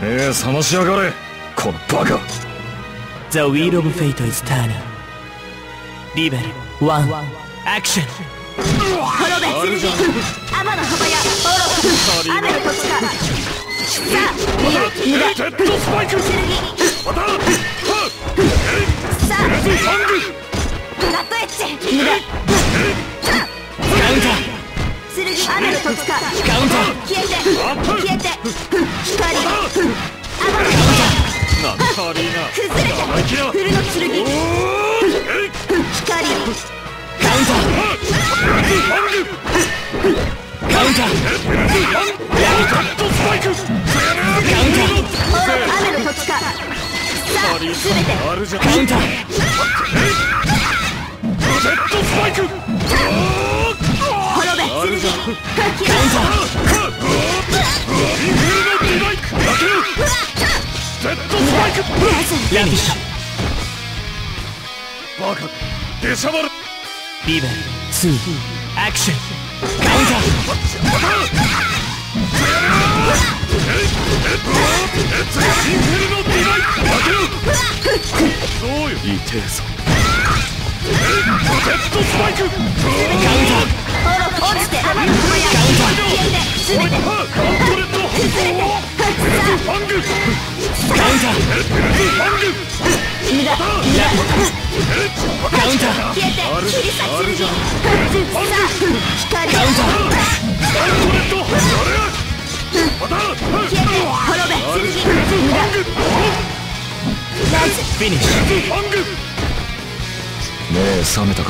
目覚ましやがれこのバカ。The wheel of fate is turning. リベル1アクション滅べ剣天の幅やオロ雨の土地かさあ無駄スパイクまたさあフラットエッジ無駄カウンタ剣雨の土地かー。カウンター。消えて。消えて。光カウンタートスパイクラビッシュバカ出しゃばるリベル2アクションカウンターインフェルノディバイクだけるそうよ痛えぞジェットスパイクカウンターカウンターファング無駄カウンター消えて切り裂き剣さあ光カウンターガントレットあれまたフ消えて滅べ剣無駄ライズフィニッシュァング目覚めたか？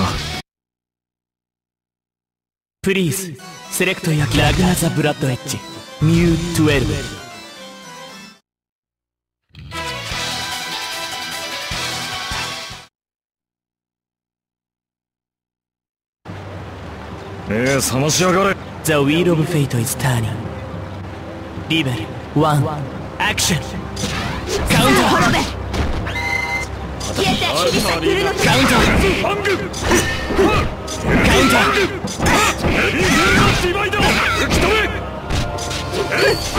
プリーズセレクトやラグナザ・ブラッドエッジミュー12目覚ましやがれ The wheel of fate is turning リベル1アクションカウンター滅べ消えてのカウンターカウンターインフェルノディバイド打ち止めカ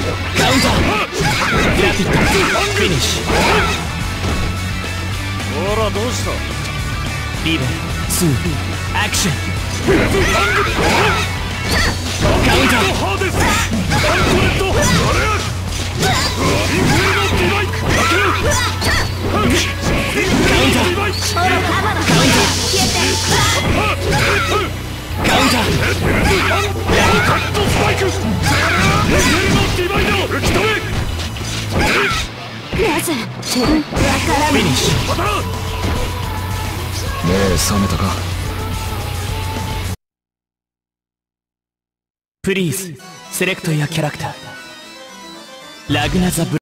カウンターラピッドフィニッシュほらどうしたリベル2アクションカウンターハーデスガントレットあれインフェルノディバイクだけるインフェルノディバイクオロ雨の幅や消えてカウンターカットスパイク目覚めたかプリーズセレクトやキャラクターラグナザ・ブ